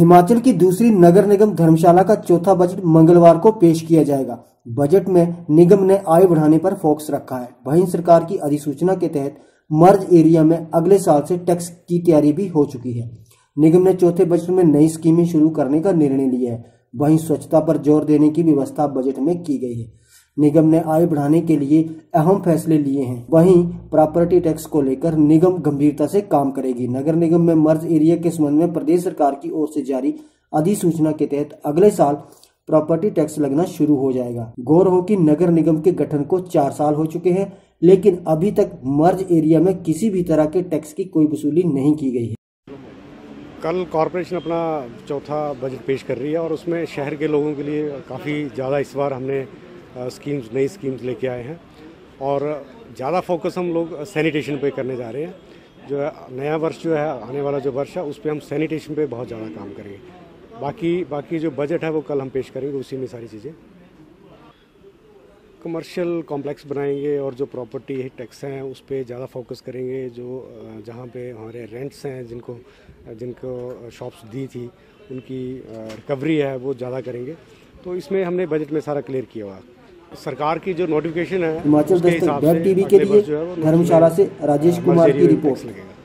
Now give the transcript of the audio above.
हिमाचल की दूसरी नगर निगम धर्मशाला का चौथा बजट मंगलवार को पेश किया जाएगा। बजट में निगम ने आय बढ़ाने पर फोकस रखा है। वहीं सरकार की अधिसूचना के तहत मर्ज एरिया में अगले साल से टैक्स की तैयारी भी हो चुकी है। निगम ने चौथे बजट में नई स्कीमें शुरू करने का निर्णय लिया है। वहीं स्वच्छता पर ज़ोर देने की व्यवस्था बजट में की गई है। निगम ने आय बढ़ाने के लिए अहम फैसले लिए हैं। वहीं प्रॉपर्टी टैक्स को लेकर निगम गंभीरता से काम करेगी। नगर निगम में मर्ज एरिया के संबंध में प्रदेश सरकार की ओर से जारी अधिसूचना के तहत अगले साल प्रॉपर्टी टैक्स लगना शुरू हो जाएगा। गौर हो कि नगर निगम के गठन को चार साल हो चुके हैं, लेकिन अभी तक मर्ज एरिया में किसी भी तरह के टैक्स की कोई वसूली नहीं की गई है। कल कॉरपोरेशन अपना चौथा बजट पेश कर रही है और उसमें शहर के लोगों के लिए काफ़ी ज़्यादा इस बार हमने स्कीम्स नई स्कीम्स लेके आए हैं। और ज़्यादा फोकस हम लोग सैनिटेशन पे करने जा रहे हैं। जो है, नया वर्ष जो है, आने वाला जो वर्ष है, उस पर हम सैनिटेशन पे बहुत ज़्यादा काम करेंगे। बाकी बाकी जो बजट है, वो कल हम पेश करेंगे, उसी में सारी चीज़ें। कमर्शियल कॉम्प्लेक्स बनाएँगे और जो प्रॉपर्टी है टैक्स हैं, उस पर ज़्यादा फोकस करेंगे। जो जहाँ पे हमारे रेंट्स हैं, जिनको जिनको शॉप्स दी थी, उनकी रिकवरी है, वो ज़्यादा करेंगे। तो इसमें हमने बजट में सारा क्लियर किया हुआ सरकार की जो नोटिफिकेशन है हिमाचल दस्तक वेब टीवी के लिए धर्मशाला से राजेश कुमार की रिपोर्ट।